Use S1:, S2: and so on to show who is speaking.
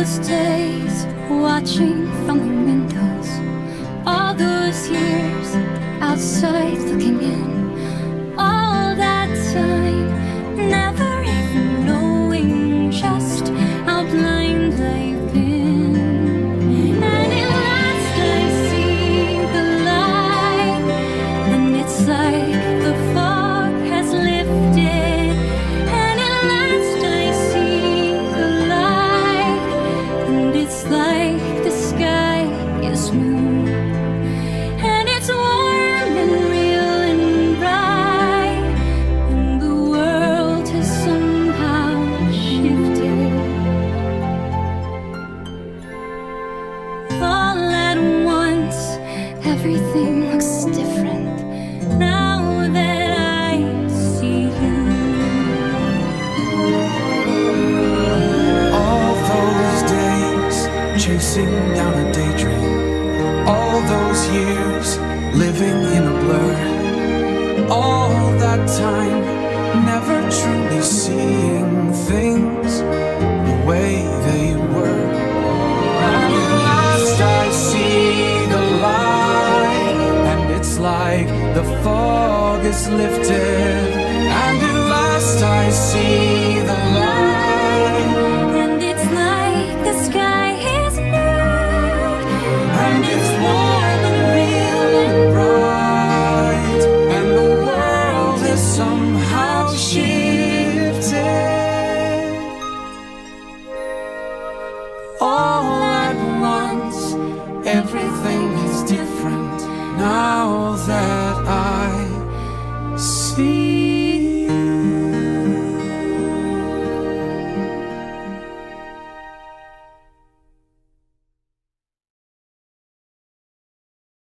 S1: those days watching from the windows, all those years outside looking in, like the sky is blue.
S2: Chasing down a daydream. All those years living in a blur. All that time never truly seeing things the way they were. At last I see the light, and it's like the fog is lifted. all at once. Everything is different now that I see.